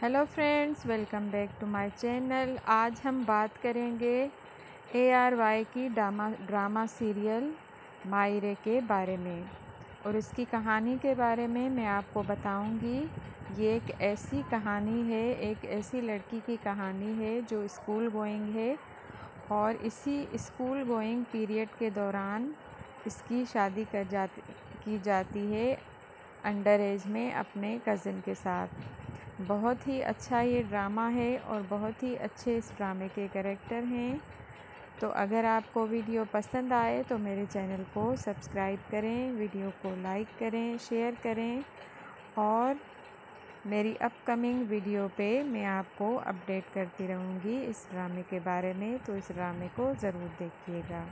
Hello friends welcome back to my channel आज हम बात करेंगे ए आर वाई की ड्रामा ड्रामा सीरियल मायरे के बारे में और इसकी कहानी के बारे में मैं आपको बताऊँगी। ये एक ऐसी कहानी है, एक ऐसी लड़की की कहानी है जो स्कूल गोइंग है और इसी स्कूल गोइंग पीरियड के दौरान इसकी शादी कर जाती, की जाती है अंडर एज में अपने कज़न के साथ। बहुत ही अच्छा ये ड्रामा है और बहुत ही अच्छे इस ड्रामे के करेक्टर हैं। तो अगर आपको वीडियो पसंद आए तो मेरे चैनल को सब्सक्राइब करें, वीडियो को लाइक करें, शेयर करें और मेरी अपकमिंग वीडियो पे मैं आपको अपडेट करती रहूँगी इस ड्रामे के बारे में तो इस ड्रामे को ज़रूर देखिएगा।